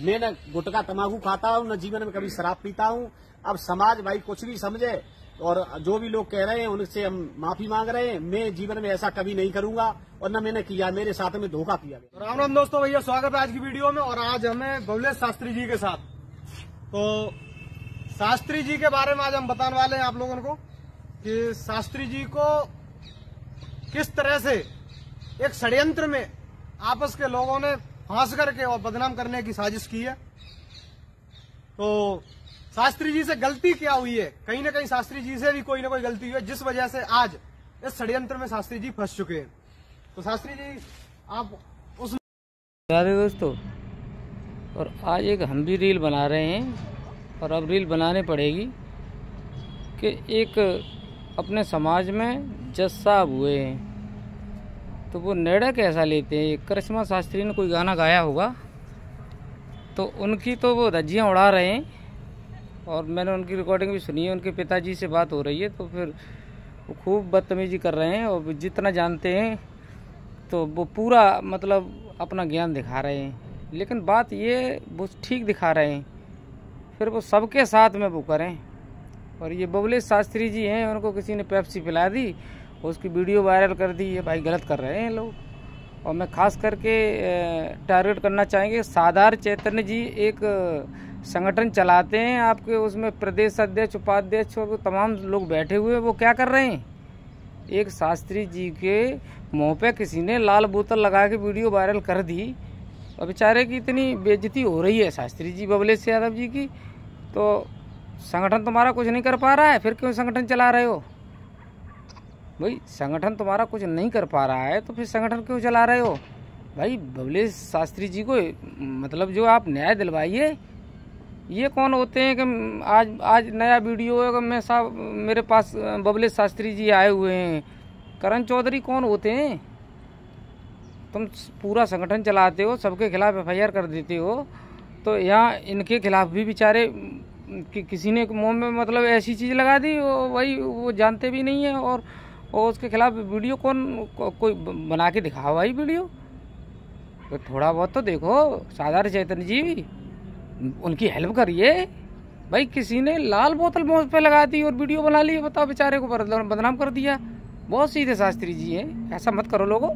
मैं न गुटखा तम्बाकू खाता हूँ न जीवन में कभी शराब पीता हूँ। अब समाज भाई कुछ भी समझे और जो भी लोग कह रहे हैं उनसे हम माफ़ी मांग रहे हैं। मैं जीवन में ऐसा कभी नहीं करूँगा और न मैंने किया मेरे साथ में धोखा किया गया। राम राम दोस्तों भैया स्वागत है आज की वीडियो में और आज हमें बबलेश शास्त्री जी के साथ। तो शास्त्री जी के बारे में आज हम बताने वाले हैं आप लोगों को कि शास्त्री जी को किस तरह से एक षड्यंत्र में आपस के लोगों ने फांस करके और बदनाम करने की साजिश की है। तो शास्त्री जी से गलती क्या हुई है? कहीं ना कहीं शास्त्री जी से भी कोई ना कोई गलती हुई है, जिस वजह से आज इस षड्यंत्र में शास्त्री जी फंस चुके हैं। तो शास्त्री जी, आप उस दोस्तों, और आज एक हम भी रील बना रहे हैं, और अब रील बनाने पड़ेगी कि एक अपने समाज में जज साहब हुए हैं। तो वो निर्णय कैसा लेते हैं? करिश्मा शास्त्री ने कोई गाना गाया होगा? तो उनकी तो वो धज्जियाँ उड़ा रहे हैं। और मैंने उनकी रिकॉर्डिंग भी सुनी है, उनके पिताजी से बात हो रही है तो फिर वो खूब बदतमीजी कर रहे हैं और जितना जानते हैं तो वो पूरा मतलब अपना ज्ञान दिखा रहे हैं। लेकिन बात ये, वो ठीक दिखा रहे हैं। फिर वो सबके साथ में वो करें। और ये बबलेश शास्त्री जी हैं, उनको किसी ने पेप्सी पिला दी उसकी वीडियो वायरल कर दी, ये भाई गलत कर रहे हैं लोग। और मैं खास करके टारगेट करना चाहेंगे, साधार चैतन्य जी एक संगठन चलाते हैं आपके, उसमें प्रदेश अध्यक्ष, उपाध्यक्ष और तमाम लोग बैठे हुए हैं, वो क्या कर रहे हैं? एक शास्त्री जी के मुँह पे किसी ने लाल बोतल लगा के वीडियो वायरल कर दी। और बेचारे की इतनी बेजती हो रही है शास्त्री जी बबलेश यादव जी की। तो संगठन तुम्हारा कुछ नहीं कर पा रहा है, फिर क्यों संगठन चला रहे हो? भाई, संगठन तुम्हारा कुछ नहीं कर पा रहा है तो फिर संगठन क्यों चला रहे हो? भाई बबलेश शास्त्री जी को मतलब जो आप न्याय दिलवाइए, ये कौन होते हैं कि आज आज नया वीडियो है कि मैं साहब, मेरे पास बबलेश शास्त्री जी आए हुए हैं? करण चौधरी कौन होते हैं? तुम पूरा संगठन चलाते हो, सबके खिलाफ एफआईआर कर देते हो तो यहाँ इनके खिलाफ भी बेचारे, कि, किसी ने मुँह में मतलब ऐसी चीज़ लगा दी, वो वही वो जानते भी नहीं है और और उसके खिलाफ वीडियो कौन को, कोई बना के दिखाओ भाई वीडियो। तो थोड़ा बहुत तो देखो साधार चैतन्य जी उनकी हेल्प करिए। भाई किसी ने लाल बोतल मुँह पे लगा दी और वीडियो बना ली बताओ बेचारे को बदनाम कर दिया। बहुत सीधे शास्त्री जी हैं ऐसा मत करो लोगों।